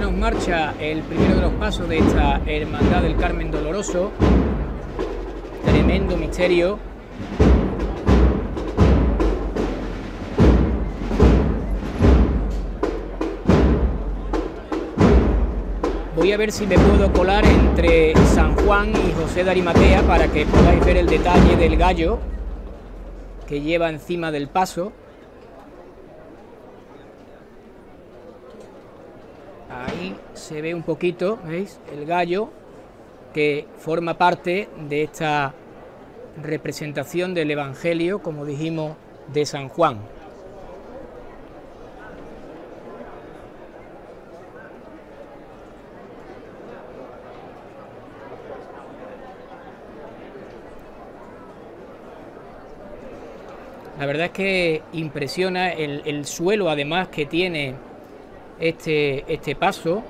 marcha el primero de los pasos de esta Hermandad del Carmen Doloroso. Tremendo misterio. Voy a ver si me puedo colar entre San Juan y José de Arimatea para que podáis ver el detalle del gallo que lleva encima del paso. Ahí se ve un poquito, ¿veis? El gallo que forma parte de esta representación del Evangelio, como dijimos, de San Juan. La verdad es que impresiona el, suelo además que tiene este, este paso,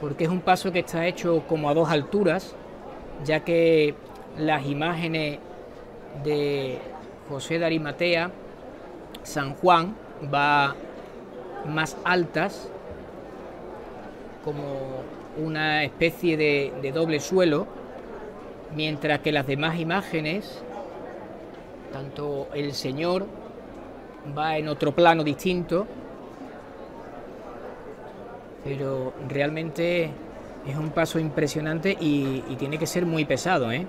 porque es un paso que está hecho como a dos alturas, ya que las imágenes de José de Arimatea, San Juan, va más altas, como una especie de, de doble suelo, mientras que las demás imágenes, tanto el Señor va en otro plano distinto, pero realmente es un paso impresionante y, tiene que ser muy pesado, ¿eh?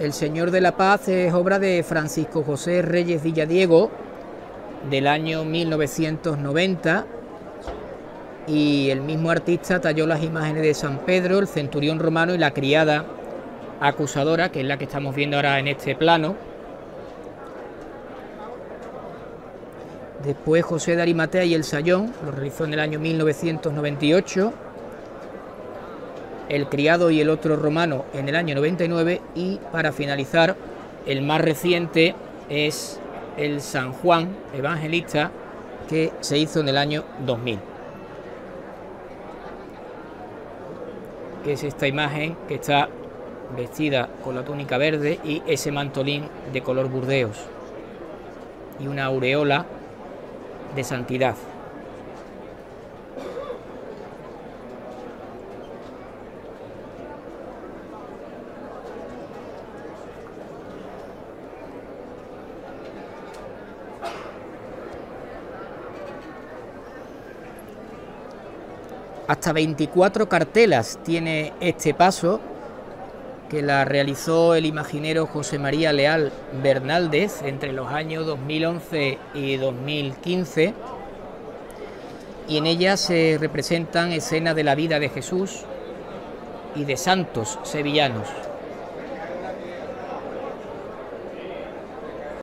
El Señor de la Paz es obra de Francisco José Reyes Villadiego del año 1990 y el mismo artista talló las imágenes de San Pedro, el centurión romano y la criada acusadora, que es la que estamos viendo ahora en este plano. Después José de Arimatea y el Sayón lo realizó en el año 1998 el criado y el otro romano en el año 99 y para finalizar el más reciente es el San Juan Evangelista que se hizo en el año 2000. Que es esta imagen que está vestida con la túnica verde y ese mantolín de color burdeos y una aureola de santidad. Hasta 24 cartelas tiene este paso que la realizó el imaginero José María Leal Bernaldez entre los años 2011 y 2015 y en ella se representan escenas de la vida de Jesús y de santos sevillanos.